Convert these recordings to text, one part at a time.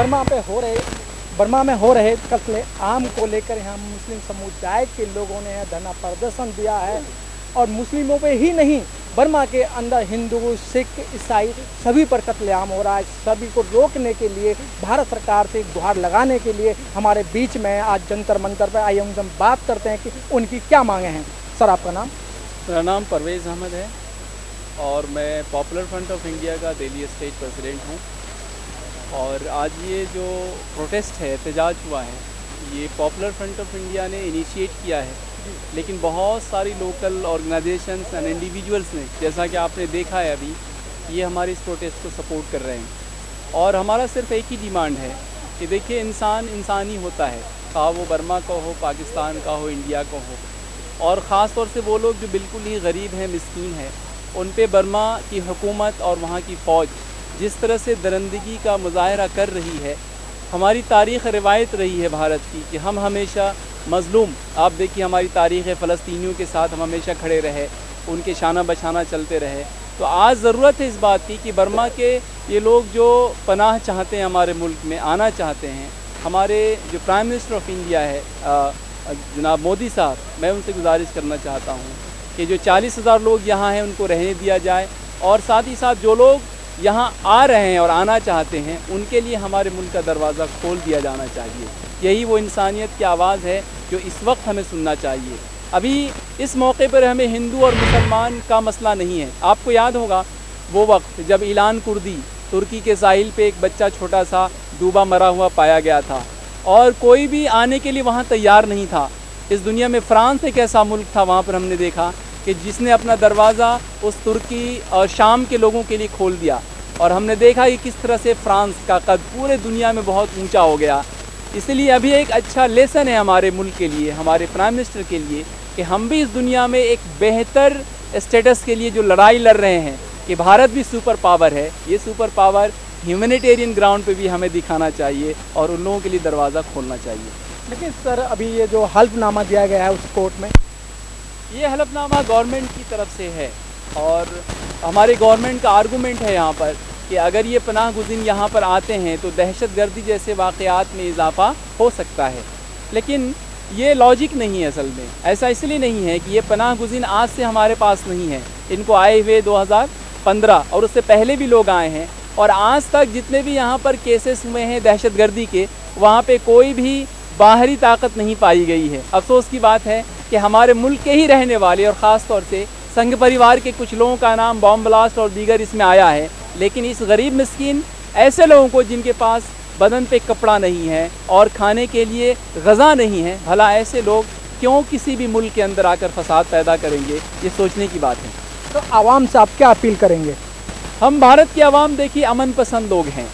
Burma पे हो रहे, बर्मा में हो रहे कत्ले आम को लेकर यहाँ मुस्लिम समुदाय के लोगों ने धरना प्रदर्शन दिया है। और मुस्लिमों पे ही नहीं, बर्मा के अंदर हिंदू, सिख, ईसाई सभी पर कत्लेआम हो रहा है। सभी को रोकने के लिए, भारत सरकार से गुहार लगाने के लिए हमारे बीच में आज जंतर मंतर पर आइए उनसे हम बात करते हैं कि उनकी क्या मांगे हैं। सर, आपका नाम? मेरा नाम परवेज़ अहमद है और मैं पॉपुलर फ्रंट ऑफ़ इंडिया का दिल्ली स्टेट प्रेसिडेंट हूँ। और आज ये जो प्रोटेस्ट है, एहतजाज हुआ है, ये पॉपुलर फ्रंट ऑफ़ इंडिया ने इनिशिएट किया है। लेकिन बहुत सारी लोकल ऑर्गेनाइजेशंस एंड इंडिविजुअल्स ने, जैसा कि आपने देखा है अभी, ये हमारे इस प्रोटेस्ट को सपोर्ट कर रहे हैं। और हमारा सिर्फ़ एक ही डिमांड है कि देखिए, इंसान इंसान ही होता है। खा वो बर्मा का हो, पाकिस्तान का हो, इंडिया का हो। और ख़ास तौर से वो लोग जो बिल्कुल ही गरीब हैं, मस्किन हैं, उन पर बर्मा की हुकूमत और वहाँ की फ़ौज जिस तरह से दरंदगी का मुजाहरा कर रही है, हमारी तारीख़ रिवायत रही है भारत की कि हम हमेशा मज़लूम, आप देखिए हमारी तारीख़ फ़लस्तियों के साथ हम हमेशा खड़े रहे, उनके शाना बशाना चलते रहे। तो आज ज़रूरत है इस बात की कि बर्मा के ये लोग जो पनाह चाहते हैं हमारे मुल्क में, आना चाहते हैं, हमारे जो प्राइम मिनिस्टर ऑफ़ इंडिया है जनाब मोदी साहब, मैं उनसे गुजारिश करना चाहता हूँ कि जो चालीस हज़ार लोग यहाँ हैं, उनको रहने दिया जाए और साथ ही साथ जो लोग यहाँ आ रहे हैं और आना चाहते हैं, उनके लिए हमारे मुल्क का दरवाज़ा खोल दिया जाना चाहिए। यही वो इंसानियत की आवाज़ है जो इस वक्त हमें सुनना चाहिए। अभी इस मौके पर हमें हिंदू और मुसलमान का मसला नहीं है। आपको याद होगा, वो वक्त जब ईलान कुर्दी, तुर्की के साहिल पे एक बच्चा छोटा सा डूबा मरा हुआ पाया गया था और कोई भी आने के लिए वहाँ तैयार नहीं था। इस दुनिया में फ़्रांस एक ऐसा मुल्क था, वहाँ पर हमने देखा कि जिसने अपना दरवाज़ा उस तुर्की और शाम के लोगों के लिए खोल दिया। और हमने देखा कि किस तरह से फ्रांस का कद पूरे दुनिया में बहुत ऊँचा हो गया। इसलिए अभी एक अच्छा लेसन है हमारे मुल्क के लिए, हमारे प्राइम मिनिस्टर के लिए, कि हम भी इस दुनिया में एक बेहतर स्टेटस के लिए जो लड़ाई लड़ रहे हैं, कि भारत भी सुपर पावर है। ये सुपर पावर ह्यूमनिटेरियन ग्राउंड पे भी हमें दिखाना चाहिए और उन लोगों के लिए दरवाज़ा खोलना चाहिए। लेकिन सर, अभी ये जो हल्फनामा दिया गया है उस कोर्ट में ये हलफनामा गवर्नमेंट की तरफ़ से है और हमारे गवर्नमेंट का आर्गूमेंट है यहाँ पर कि अगर ये पनाह गुजिन यहाँ पर आते हैं तो दहशत गर्दी जैसे वाक़ात में इजाफ़ा हो सकता है। लेकिन ये लॉजिक नहीं है असल में। ऐसा इसलिए नहीं है कि ये पनाह गुजिन आज से हमारे पास नहीं है। इनको आए हुए 2015 और उससे पहले भी लोग आए हैं और आज तक जितने भी यहाँ पर केसेस हुए हैं दहशत गर्दी के, वहाँ पे कोई भी बाहरी ताकत नहीं पाई गई है। अफसोस की बात है कि हमारे मुल्क के ही रहने वाले और ख़ास तौर से संघ परिवार के कुछ लोगों का नाम बॉम्ब ब्लास्ट और दीगर इसमें आया है लेकिन इस गरीब मिस्किन ऐसे लोगों को जिनके पास बदन पे कपड़ा नहीं है और खाने के लिए गज़ा नहीं है भला ऐसे लोग क्यों किसी भी मुल्क के अंदर आकर फसाद पैदा करेंगे? ये सोचने की बात है। तो आवाम से आप क्या अपील करेंगे? हम भारत की आवाम देखिए अमन पसंद लोग हैं।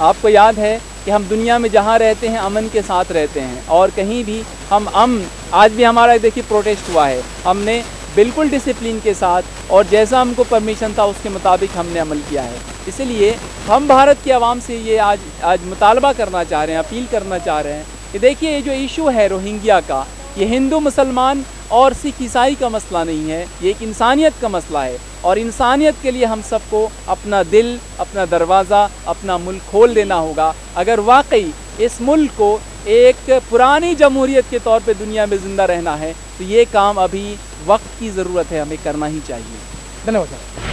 आपको याद है कि हम दुनिया में जहाँ रहते हैं, अमन के साथ रहते हैं। और कहीं भी हम अम, आज भी हमारा देखिए प्रोटेस्ट हुआ है। हमने बिल्कुल डिसिप्लिन के साथ और जैसा हमको परमिशन था, उसके मुताबिक हमने अमल किया है। इसलिए हम भारत की आवाम से ये आज आज मुतालबा करना चाह रहे हैं, अपील करना चाह रहे हैं कि देखिए, ये जो इशू है रोहिंग्या का, ये हिंदू मुसलमान और सिख ईसाई का मसला नहीं है, ये एक इंसानियत का मसला है। और इंसानियत के लिए हम सबको अपना दिल, अपना दरवाज़ा, अपना मुल्क खोल देना होगा। अगर वाकई इस मुल्क को एक पुरानी जमहूरीत के तौर पे दुनिया में ज़िंदा रहना है तो ये काम अभी वक्त की ज़रूरत है, हमें करना ही चाहिए। धन्यवाद